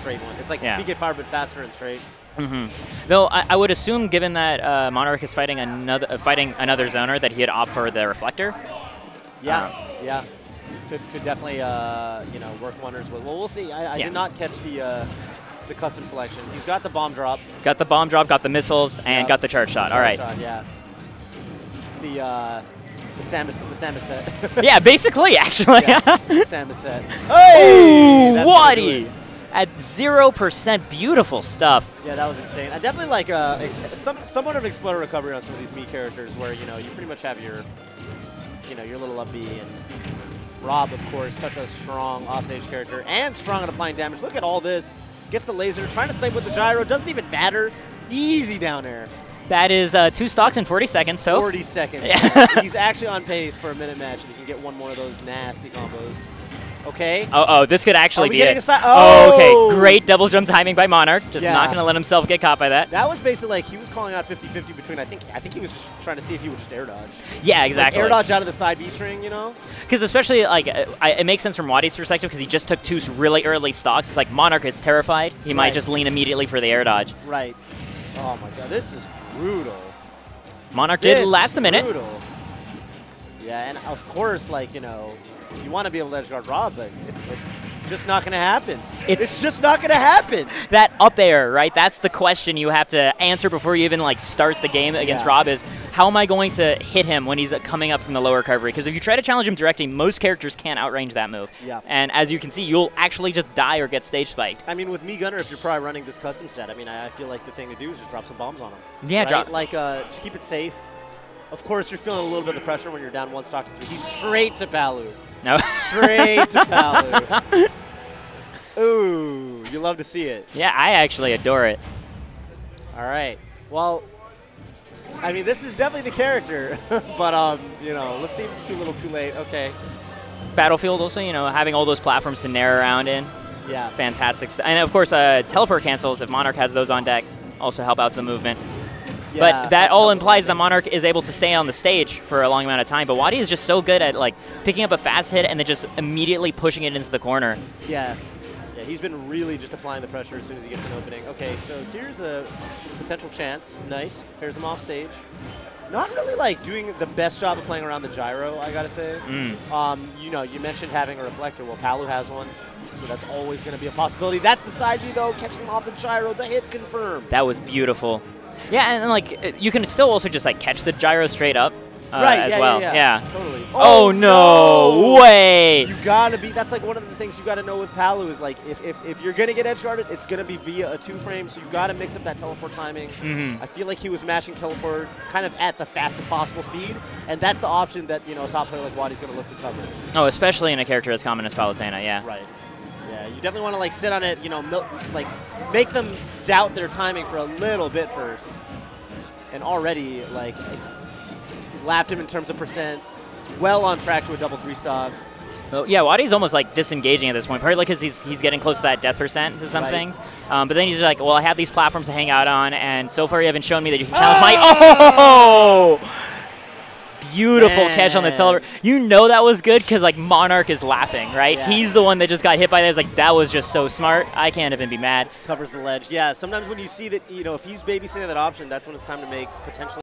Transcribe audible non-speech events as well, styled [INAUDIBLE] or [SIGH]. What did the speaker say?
straight one. It's like Yeah. PK fire, but faster and straight. Though I, I would assume, given that uh, Monarch is fighting another uh, fighting another zoner, that he'd opt for the reflector. Yeah, Um, yeah. Could, could definitely, uh, you know, work wonders with. Well, we'll see. I, I Yeah. did not catch the uh, the custom selection. He's got the bomb drop. Got the bomb drop, got the missiles, and got the charge shot. All Charge right. shot, yeah. It's the uh, the Samus the Samus set. [LAUGHS] Yeah, basically, actually. yeah, [LAUGHS] Samus set. Hey, Ooh, that's what we're Wadi! doing. At 0%, beautiful stuff. Yeah, that was insane. I definitely like uh, some somewhat of exploder recovery on some of these Mii characters, where you know you pretty much have your, you know, your little up B and Rob, of course, such a strong offstage character and strong at applying damage. Look at all this. Gets the laser, trying to snipe with the gyro. Doesn't even matter. Easy down air. That is uh, two stocks in 40 seconds, Toph. 40 seconds. Yeah. [LAUGHS] He's actually on pace for a minute match, and he can get one more of those nasty combos. Okay. Oh, oh, this could actually be getting it. oh, Oh! okay. Oh! Great double jump timing by Monarch. Just Yeah. not going to let himself get caught by that. That was basically like he was calling out 50-50 between. I think I think he was just trying to see if he would just air dodge. Yeah, Like, exactly. air dodge out of the side B string, you know. Because especially like I, it makes sense from Wadi's perspective because he just took two really early stocks. It's like Monarch is terrified. He might just lean immediately for the air dodge. Right. Oh my god, this is brutal. Monarch This did last a minute. Brutal. Yeah, and of course, like you know, you want to be able to edge guard Rob, but it's it's just not going to happen. It's- just not going to happen. That up air, right? That's the question you have to answer before you even like start the game against Yeah. Rob. Is how am I going to hit him when he's coming up from the lower recovery? Because if you try to challenge him directly, most characters can't outrange that move. Yeah. And as you can see, you'll actually just die or get stage spiked. I mean, with Mii Gunner, if you're probably running this custom set, I mean, I, I feel like the thing to do is just drop some bombs on him. Yeah, right? drop- Like, uh, just keep it safe. Of course, you're feeling a little bit of the pressure when you're down one stock to three. He's straight to Palu. No. Straight to Palu. [LAUGHS] Ooh, you love to see it. yeah, I actually adore it. All right. Well, I mean, this is definitely the character, [LAUGHS] but um, you know, let's see if it's too little, too late. Okay. Battlefield also, you know, having all those platforms to nair around in. Yeah. fantastic stuff. And of course, uh, teleport cancels, if Monarch has those on deck, also help out the movement. Yeah but that all implies the Monarch is able to stay on the stage for a long amount of time. But Wadi is just so good at like picking up a fast hit and then just immediately pushing it into the corner. Yeah. Yeah, he's been really just applying the pressure as soon as he gets an opening. Okay, so here's a potential chance. Nice. Fairs him off stage. Not really like doing the best job of playing around the gyro, I gotta say. Mm. Um, you know, you mentioned having a reflector. Well, Palu has one, so that's always going to be a possibility. That's the side B though, catching him off the gyro. The hit confirmed. That was beautiful. Yeah, and, and, like uh, you can still also just like catch the gyro straight up uh, right, as yeah, well. yeah, yeah, totally. Oh, no, way! You gotta be. That's like one of the things you gotta know with Palu is like if, if, if you're gonna get edge guarded, it's gonna be via a two frame. So you gotta mix up that teleport timing. Mhm. I feel like he was mashing teleport kind of at the fastest possible speed, and that's the option that you know a top player like Wadi's gonna look to cover. Oh, especially in a character as common as Palutena, yeah. Right. You definitely want to like sit on it. You know, like make them doubt their timing for a little bit first. And already like lapped him in terms of percent. Well on track to a double three stock. Well, yeah, Wadi's almost like disengaging at this point, partly because he's, he's getting close to that death percent to some Right. things. Um, but then he's just like, well, I have these platforms to hang out on, and so far you haven't shown me that you can challenge my. [LAUGHS] Oh! Beautiful catch on the Man. teleport. You know that was good because like Monarch is laughing, right? Yeah. He's the one that just got hit by that. It's like that was just so smart. I can't even be mad. Covers the ledge. Yeah, sometimes when you see that, you know, if he's babysitting that option, that's when it's time to make potentially.